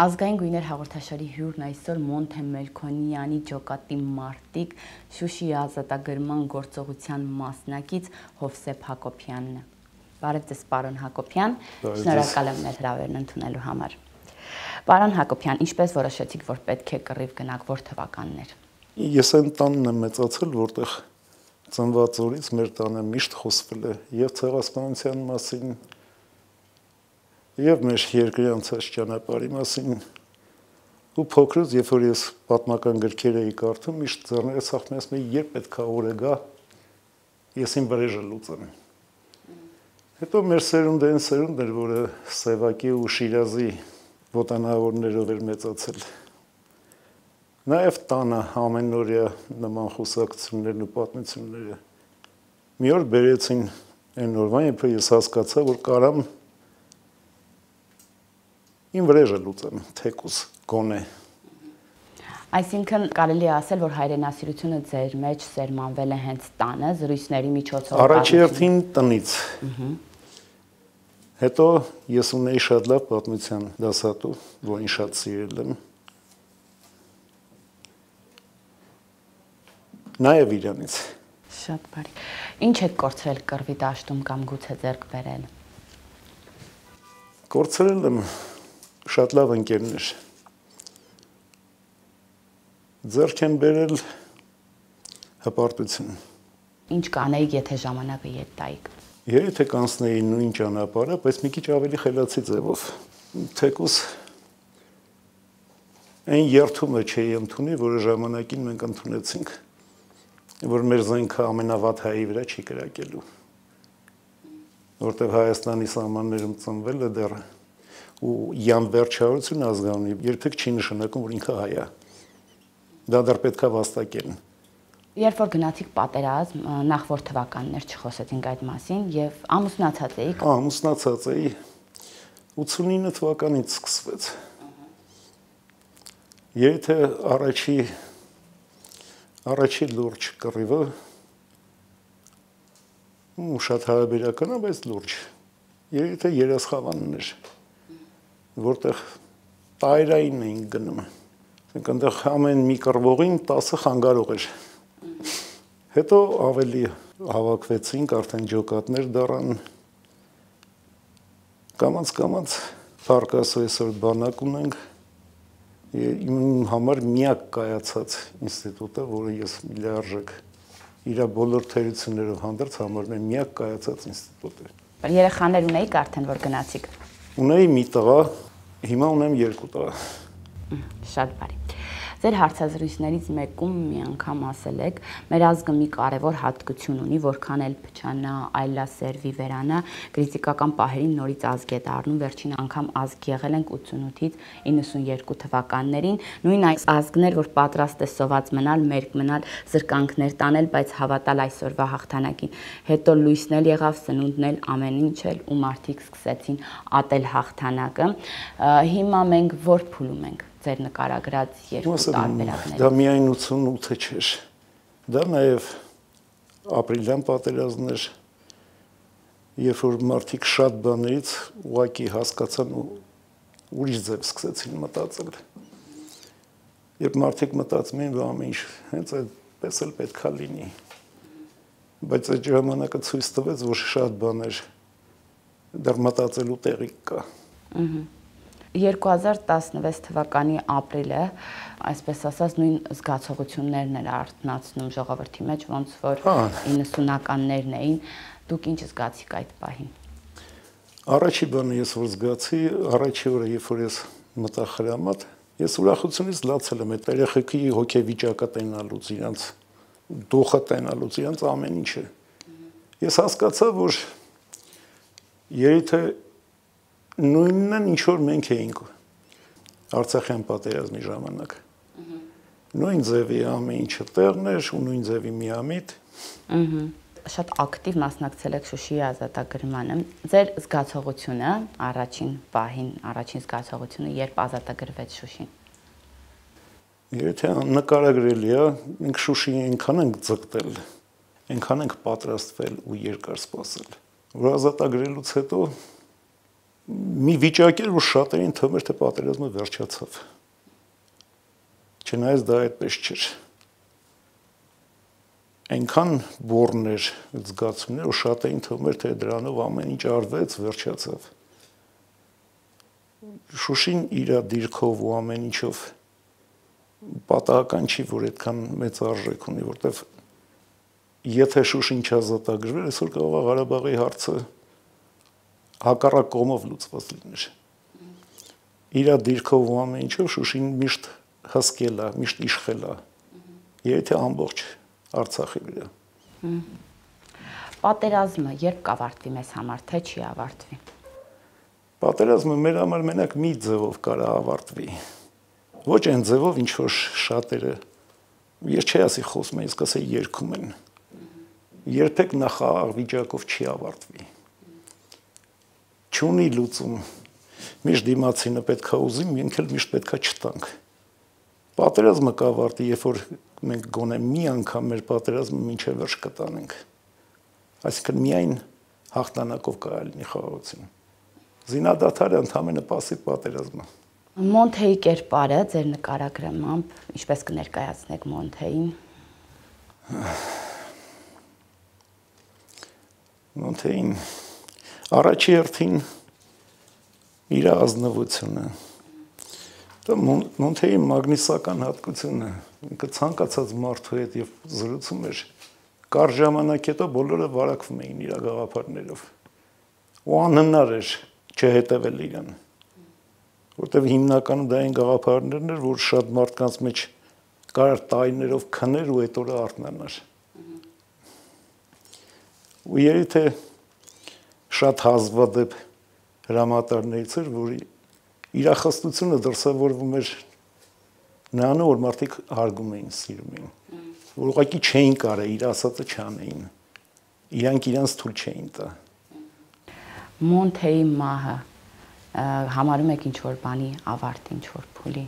Ազգային գույներ հաղորդաշարի հյուրն այսօր Մոնթե Մելքոնյանի ջոկատի մարտիկ Շուշիի ազատագրման գործողության մասնակից Հովսեփ Հակոբյանն է։ Բարև ձեզ, պարոն Հակոբյան։ Շնորհակալ եմ մեր հրավերն ընդունելու համար։ Պարոն Հակոբյան, ինչպես որոշեցիք, որ պետք է կռիվ գնաք որ թվականներ։ Ես այն տանն եմ մեծացել, որտեղ ծնված օրից մեր տանը միշտ խոսվել է եւ ցեղասպանության մասին, եւ մեր երկրի անցած ճանապարհի մասին ու փոքրուց երբ որ ես պատմական գրքեր էի կարդում միշտ ձեռները ես մի երբ պետքա օրը գա ես իմ վրեժը լուծեմ հետո մեր սերունդը այն սերունդն էր որը Սևակի ու Շիրազի ոտանավորներով էր մեծացել նաև տանը ամենօրյա նման խոսակցություններն ու պատմությունները մի օր բերեցին այն օրվան երբ ես հասկացա որ կարամ իմ վրեժը լուծեմ, թեկուս գոնե։ Այսինքն կարելի է ասել, որ հայրենասիրությունը ձեր մեջ սերմանվել է հենց տանը, զրույցների միջոցով։ Առաջերտին տնից։ Հետո ես ունեի շատ լավ պատմության դասատու, որին շատ սիրել եմ։ Նաև իրանից։ Շատ բարի։ Ինչ եք կորցրել կռվի դաշտում կամ գուցե ձեռք բերել։ Կորցրել եմ շատ լավ ընկերներ։ Ձեռք են բերել հպարտություն։ Ինչ կանեիք, եթե ժամանակը ետ տայիք։ Եթե կանցնեի նույն ճանապարհը, բայց մի քիչ ավելի խելացի ձևով։ Թեկուս այն երթումը չէի ընդունի, որը ժամանակին մենք ընդունեցինք, որ մեր զենքը ամենավատ հայի վրա չի կրակելու որտեղ Հայաստանի սահմաններում ծնվել է դեռ ու յան վերջարություն ազգանունի երբեք չի նշանակում, որ ինքը հայ է։ Դա դեռ պետքա վաստակեն։ Երբ որ գնացիք պատերազմ, նախ որ թվականներ չխոսեցինք այդ մասին եւ ամուսնացած էիք։ Ամուսնացած էի 89 թվականից սկսվեց։ Եթե առաջի առաջի լուրջ կռիվը ու շատ հարաբերական է, բայց լուրջ։ Եթե երասխավանն էր որտեղ տայրային էին գնում։ Այսինքն այնտեղ ամեն մի կռվողին 10 խանգարող էր։ Հետո ավելի հավաքվեցինք, արդեն ջոկատներ դառան։ Կամած կամած Փարկասո այսօր բանակ ունենք իմ համար միակ կայացած ինստիտուտը, որը ես միլիարժեք իր բոլոր թերություններով հանդերձ համարում եմ միակ կայացած ինստիտուտը։ Երեխաներ ունեիք արդեն, որ գնացիք Ունեի մի տղա, հիմա ունեմ երկու տղա։ Շատ բարի։ Ձեր հարցազրույցներից մեկում մի անգամ ասել եք, մեր ազգը մի կարևոր հատկություն ունի, որքան էլ փչանա, այլասերվի վերանա, քրիտիկական պահերին նորից ազգ է դառնում, վերջին անգամ ազգ եղել ենք 88-ից 92 թվականներին, նույն այս ազգներ, որ պատրաստ է սոված մնալ, մերկ մնալ, զրկանքներ տանել, բայց հավատալ այսօրվա հաղթանակին։ Հետո լույսն էլ եղավ, սնունդն էլ, ամեն ինչ էլ ու մարդիկ սկսեցին ատել հաղթանակը։ Հիմա մենք որ փուլում ենք ձեր նկարագրած երկու տարբերակները։ Դա միայն 88-ը չէր։ Դա նաև ապրիլյան պատերազմն էր, երբ որ մարդիկ շատ բաներից ուղակի հասկացան ու ուրիշ ձև սկսեցին մտածել։ Երբ մարդիկ մտածում էին, որ ամեն ինչ հենց այդպես էլ պետքա լինի։ Բայց այդ ժամանակը ցույց տվեց, որ շատ բաներ դեռ մտածելու տեղի կա։ Ահա 2016 թվականի ապրիլը, այսպես ասած, նույն զգացողություններն էր արտնացնում ժողովրդի մեջ, ոնց որ 90-ականներն էին։ Դուք ինչ զգացիք այդ պահին։ Առաջի բանը ես որ զգացի, առաջի օրը, երբ որ ես մտա խրամատ, ես ուրախությունից լացել եմ այդ երեխեքի հոգեվիճակը տենալուց, իրանց դոխը տենալուց, իրանց ամեն ինչը։ Ես հասկացա, որ երիտե նույնն են ինչ որ մենք էինք Արցախյան պատերազմի ժամանակ։ Նույն ձևի ամեն ինչը տեղն էր ու նույն ձևի միամիտ։ Ահա շատ ակտիվ մասնակցել եք Շուշիի ազատագրմանը։ Ձեր զգացողությունը առաջին պահին, առաջին զգացողությունը երբ ազատագրվեց Շուշին։ Եթե նկարագրելի է, մենք Շուշիի այնքան ենք ձգտել, այնքան ենք պատրաստվել ու երկար սպասել, որ ազատագրելուց հետո մի վիճակ էր, որ շատերին թվում էր, թե պատերազմը վերջացավ։ Չնայած դա այդպես չէր։ Այնքան բորներ զգացումներ, որ շատերին թվում էր, թե դրանով ամեն ինչ արվեց, վերջացավ։ Շուշին իր դիրքով ու ամեն ինչով պատահական չի, որ այդքան մեծ արժեք ունի, որտեվ եթե Շուշին չազատագրվեր, այսօր կարող է Ղարաբաղի հարցը հակառակ կողմով լուծված լիներ։ Իր դիրքով ու ամեն ինչով Շուշին միշտ հսկել է, միշտ իշխել է։ Եթե ամբողջ Արցախի վրա։ Պատերազմը երբ կավարտվի մեզ համար, թե չի ավարտվի։ Պատերազմը մեր համար մենակ մի ձևով կարա ավարտվի։ Ոչ այն ձևով, ինչ որ շատերը ես չի ասի խոսում են, իսկ ասի երգում են։ Երբեք նախաղ վիճակով չի ավարտվի չունի լուծում։ Միշտ դիմացինը պետքա ուզի, մենք էլ միշտ պետքա չտանք։ Պատերազմը կավարտի, երբ որ մենք գոնե մի անգամ մեր պատերազմը ոչ վերջ կտանենք։ Այսինքն միայն հաղթանակով կարելի լինի խաղաղություն։ Զինադատարը ընդհանրապես пассив պատերազմը։ Մոնթեի կերպարը ձեր նկարագրմամբ ինչպես կներկայացնեք Մոնթեին։ Մոնթեին Առաջի հերթին իր ազնվությունը։ Դա Մոնթեի մագնիսական հատկությունը, ինքը ցանկացած մարդու հետ եւ զրուցում էր, կար ժամանակ հետո բոլորը վարակվում էին իր գաղափարներով։ Ու անհնար էր չհետևել իրան։ Որտեւ հիմնականում դա այն գաղափարներն էր, որ շատ մարդկանց մեջ կար տարիներով քներ ու այդ օրը արթնանար։ Ու երիտե շատ հազվադեպ հրամատարներից էր, որ իրախստությունը դրսևորվում էր նրանը, որ մարդիկ հարգում էին, սիրում էին, որ ուղղակի չէին կարա իր ասածը չանեին։ Իրանք իրանց թույլ չէին տա։ Մոնթեի մահը համարում եք ինչ որ բանի ավարտ, ինչ որ փուլի։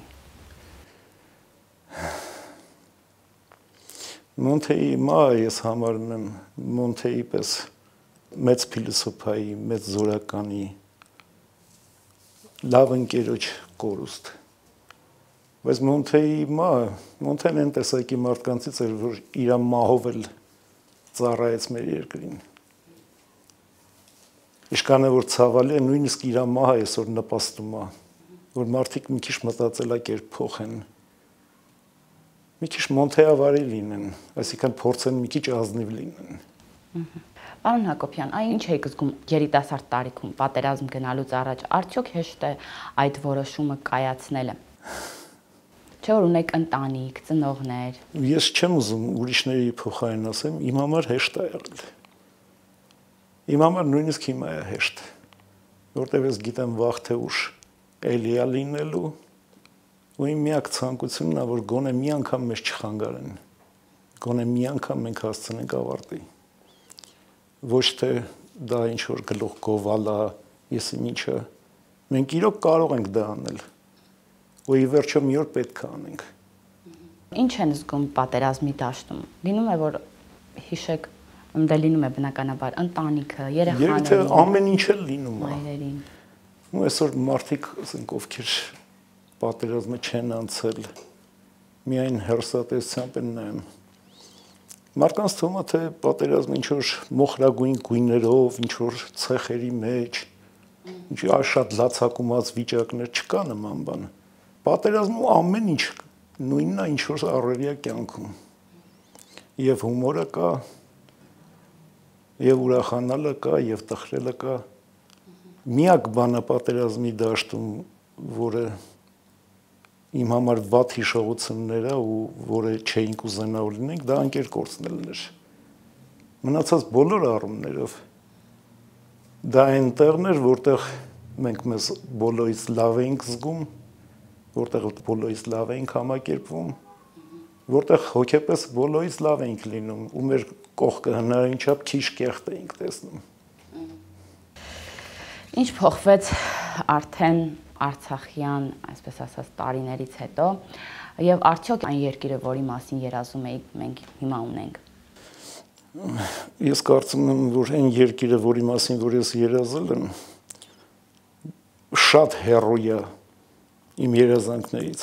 Մոնթեի մահը ես համարում եմ Մոնթեի պես մեծ փիլիսոփայի, մեծ զորականի լավ ընկերոջ կորուստ։ Բայց Մոնթեի մա, Մոնթեն այն տեսակի մարդկանցից էր, որ իր մահով էլ ծառայեց մեր երկրին։ Իշքանը որ ցավալի է, նույնիսկ իր մահը այսօր նպաստում է, որ մարդիկ մի քիչ մտածելակերպ փոխեն մի քիչ Մոնթեավարի լինեն, այսինքն փորձեն մի քիչ ազնիվ լինեն։ Ահա Պարոն Հակոբյան, այն ինչ եք զգում երիտասարդ տարիքում պատերազմ գնալուց առաջ, արդյոք հեշտ է այդ որոշումը կայացնելը։ Չէ՞ որ ունեք ընտանիք, ծնողներ։ Ես չեմ ուզում ուրիշների փոխարեն ասեմ, իմ համար հեշտ է եղել։ Իմ համար նույնիսկ հիմա է հեշտ, որտեղ ես գիտեմ վաղ թե ուշ էլի է լինելու ու իմ միակ ցանկությունն է որ գոնե մի անգամ մեզ չխանգարեն գոնե մի անգամ մենք հասցնենք ավարտի ոչ թե դա ինչ որ գլուխ գովալա, եսի ինչը։ Մենք իրոք կարող ենք դա անել։ Ու ի վերջո մի օր պետք է անենք։ Ինչ են զգում պատերազմի դաշտում։ Լինում է որ հիշեք դե լինում է բնականաբար ընտանիքը, երեխաները։ Եթե ամեն ինչ էլ լինում է։ Մայրերին։ Ու այսօր մարդիկ, ասենք, ովքեր պատերազմը չեն անցել, միայն հերսատեսությամբ են նայում Մարդկանց թվում է թե պատերազմը ինչ որ մոխրագույն գույներով, ինչ որ ցեխերի մեջ, ինչ շատ լացակումած վիճակներ չկա նման բան։ Պատերազմում ամեն ինչ նույնն է ինչ որ առօրյա կյանքում։ Եվ հումորը կա, եւ ուրախանալը կա, եւ տխրելը կա։ Միակ բանը պատերազմի դաշտում, որը իմ համար վատ հիշողությունները ու որը չէինք ուզենա ունենենք, դա անկեր կորցնելն էր։ Մնացած բոլոր առումներով դա այն տեղն էր, որտեղ մենք մեզ բոլորից լավ էինք զգում, որտեղ բոլորից լավ էինք համակերպվում, որտեղ հոգեպես բոլորից լավ էինք լինում ու մեր կողքը հնարին չափ քիչ կեղտ էինք տեսնում։ Ինչ փոխվեց արդեն Արցախյան, այսպես ասած, տարիներից հետո եւ արդյոք այն երկիրը, որի մասին երազում էիք, մենք հիմա ունենք։ Ես կարծում եմ, որ այն երկիրը, որի մասին որ ես երազել եմ, շատ հեռու է իմ երազանքներից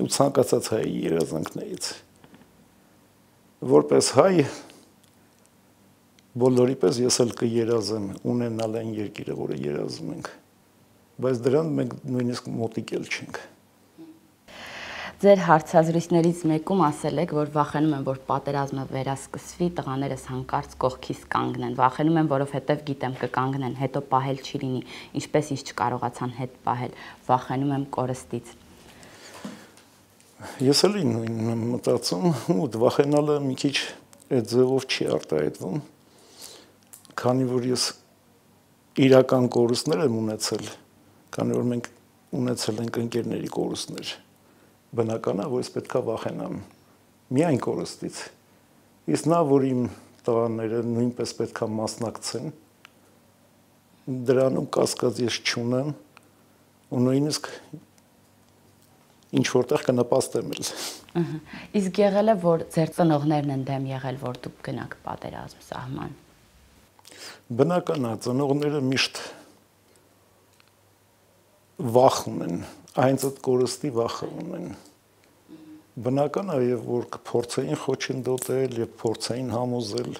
ու ցանկացած հայի երազանքներից որպես հայ բոլորի պես ես էլ կերազեմ ունենալ այն երկիրը, որը երազում ենք բայց դրան մենք նույնիսկ մոտիկել չենք Ձեր հարցազրույցներից մեկում ասել եք, որ վախենում եմ, որ պատերազմը վերասկսվի, տղաներս հանկարծ կողքից կանգնեն։ Վախենում եմ, որովհետև գիտեմ կկանգնեն, հետո պահել չի լինի, ինչպես ինչ չկարողացան հետ պահել։ Վախենում եմ կորստից։ Ես էլի նույնն եմ մտածում, ու վախենալը մի քիչ այդ ձևով չի արտահայտվում, քանի որ ես իրական կորուստներ եմ ունեցել, քանի որ մենք ունեցել ենք ընկերների կորուստներ բնական է, որ ես պետքա վախենամ միայն կորստից։ Իսկ նա, որ իմ տղաները նույնպես պետքա մասնակցեն, դրանում կասկած ես չունեմ ու նույնիսկ ինչ որտեղ կնպաստեմ էլ։ Ահա։ Իսկ եղել է որ ձեր ծնողներն են դեմ եղել, որ դուք գնաք պատերազմ սահման։ Բնական է, ծնողները միշտ վախ ունեն այնց այդ կորստի վախը ունեն բնական է եւ որ կփորձեին խոչընդոտել եւ փորձեին համոզել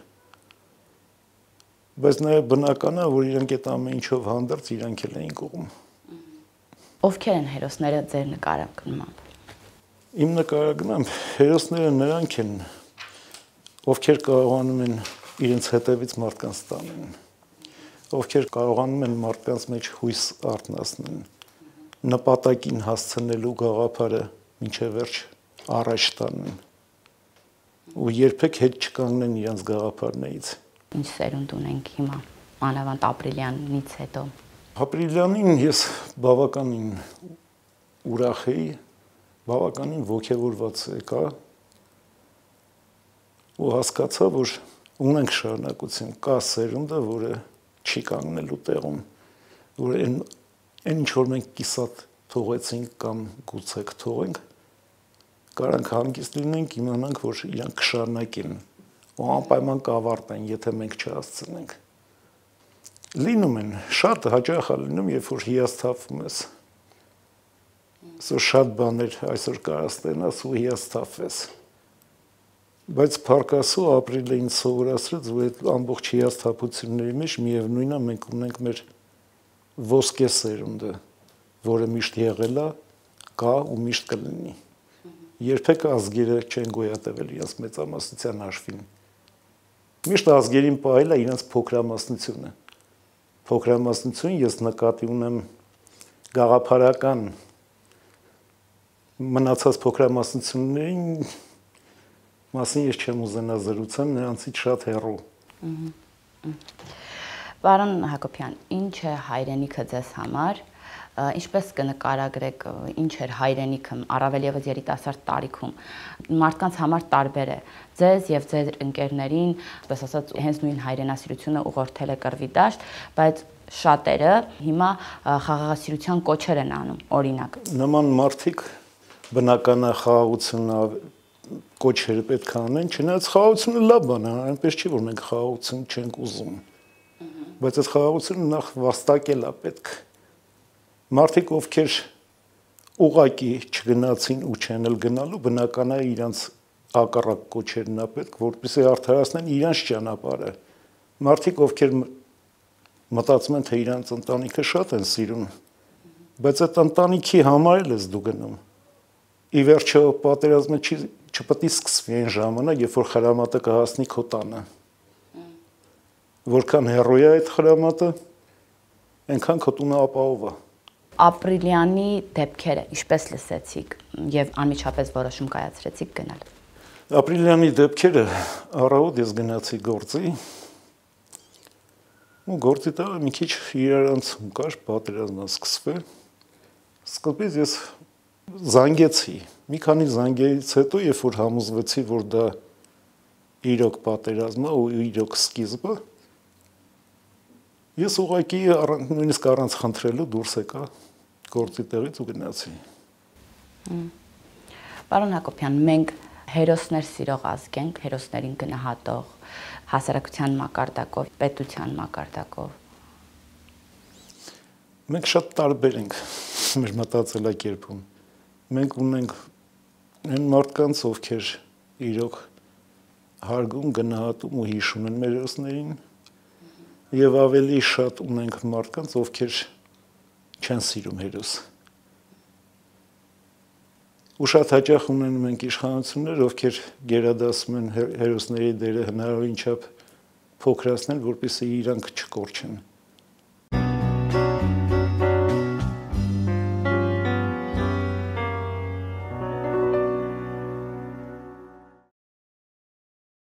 բայց նաեւ բնական է որ իրենք այդ ամեն ինչով հանդերձ իրանք էլ էին կողմ ովքեր են հերոսները ձեր նկարագրմամբ իմ նկարագրմամբ հերոսները նրանք են ովքեր կարողանում են իրենց հետևից մարդկանց տանեն ովքեր կարողանում են մարդկանց մեջ հույս արտնասնեն նպատակին հասցնելու գաղափարը ինչև վերջ առաջ տանեն ու երբեք հետ չկանգնեն իրենց գաղափարներից ինչ սերունդ ունենք հիմա մանավանդ ապրիլյանից հետո ապրիլյանին ես բավականին ուրախ էի բավականին ողջավորված եկա ու հասկացա որ ունենք շարունակություն կա սերունդը որը չի կանգնելու տեղում որ այն այն ինչ որ մենք կիսատ թողեցինք կամ գուցե կթողենք, կարանք հանգիստ լինենք, իմանանք, որ իրանք կշարունակեն ու անպայման կավարտեն, եթե մենք չհասցնենք։ Լինում են, շատ հաճախ է լինում, երբ որ հիասթափվում ես։ Սա շատ բաներ այսօր կարաս տենաս ու հիասթափվես։ Բայց Փարքասու ապրիլը ինձ սովորացրեց, որ այդ ամբողջ հիասթափությունների մեջ միևնույնն է մենք ունենք մեր ոսկե սերունդը, որը միշտ եղել է, կա ու միշտ կլինի։ Երբեք ազգերը չեն գոյատևել իրենց մեծամասնության հաշվին։ Միշտ ազգերին պահել է իրենց փոքրամասնությունը։ Փոքրամասնություն ես նկատի ունեմ գաղափարական մնացած փոքրամասնություններին մասին ես չեմ ուզենա զրուցեմ, նրանցից շատ հեռու։ Ահա Պարոն Հակոբյան, ինչ է հայրենիքը ձեզ համար? Ինչպես կնկարագրեք ինչ էր հայրենիքը առավել եւս երիտասարդ տարիքում? Մարդկանց համար տարբեր է ձեզ եւ ձեր ընկերներին այսպես ասած հենց նույն հայրենասիրությունը ուղղորդել է կրվի դաշտ բայց շատերը հիմա խաղաղասիրության կոչեր են անում օրինակ նման մարդիկ բնականա խաղաղությունը կոչերը պետք է անեն չնայած խաղաղությունը լավ բան է այնպես չի որ մենք խաղաղություն չենք ուզում բայց այս խաղաղությունը նախ վաստակել է պետք։ Մարդիկ ովքեր ուղակի չգնացին ու չեն էլ գնալու, բնական է իրանց ակառակ կոչերն է պետք, որպեսզի արդարացնեն իրանց ճանապարհը։ Մարդիկ ովքեր մտածում են, թե իրանց ընտանիքը շատ են սիրում, բայց այդ ընտանիքի համար էլ ես դու գնում։ Ի վերջո պատերազմը չի չպետք է սկսվի այն ժամանակ, երբ որ խրամատը կհասնի քո տանը որքան հեռու է այդ խրամատը, այնքան քո տունը ապահով է։ Ապրիլյանի դեպքերը ինչպես լսեցիք եւ անմիջապես որոշում կայացրեցիք գնալ։ Ապրիլյանի դեպքերը առավոտ ես գնացի գործի ու գործի տանը մի քիչ իրարանցում կար, պատերազմը սկսվել։ Սկզբից ես զանգեցի։ Մի քանի զանգերից հետո, երբ որ համոզվեցի, որ դա իրոք պատերազմը ու իրոք սկիզբը, Ես ուղղակի նույնիսկ առանց խնդրելու դուրս եկա գործի տեղից ու գնացի։ Պարոն Հակոբյան, մենք հերոսներ սիրող ազգ ենք, հերոսներին գնահատող հասարակության մակարդակով, պետության մակարդակով։ Մենք շատ տարբեր ենք մեր մտածելակերպում։ Մենք ունենք այն մարդկանց, ովքեր իրոք հարգում, գնահատում ու հիշում են մեր հերոսներին, եւ ավելի շատ ունենք մարդկանց, ովքեր չեն սիրում հերոս։ Ու շատ հաճախ ունենում ենք իշխանություններ, ովքեր գերադասում են հերոսների դերը հնարավորին չափ փոքրացնել, որպեսզի իրանք չկորչեն։